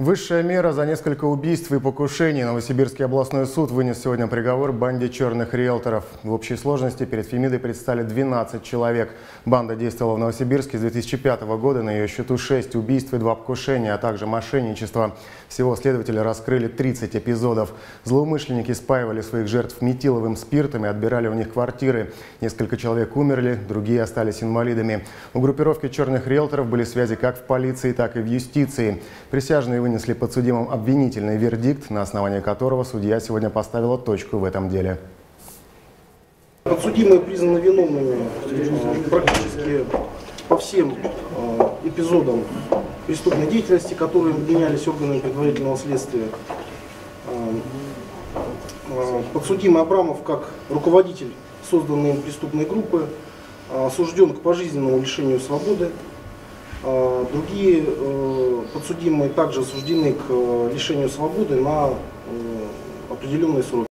Высшая мера за несколько убийств и покушений. Новосибирский областной суд вынес сегодня приговор банде черных риэлторов. В общей сложности перед Фемидой предстали 12 человек. Банда действовала в Новосибирске с 2005 года. На ее счету 6 убийств и 2 покушения, а также мошенничество. Всего следователи раскрыли 30 эпизодов. Злоумышленники спаивали своих жертв метиловым спиртом и отбирали у них квартиры. Несколько человек умерли, другие остались инвалидами. У группировки черных риэлторов были связи как в полиции, так и в юстиции. Присяжные вынесли подсудимым обвинительный вердикт, на основании которого судья сегодня поставила точку в этом деле. Подсудимые признаны виновными э, практически по всем э, эпизодам преступной деятельности, которые обвинялись органами предварительного следствия. Э, подсудимый Абрамов как руководитель созданной им преступной группы осужден к пожизненному лишению свободы. Другие подсудимые также осуждены к лишению свободы на определенные сроки.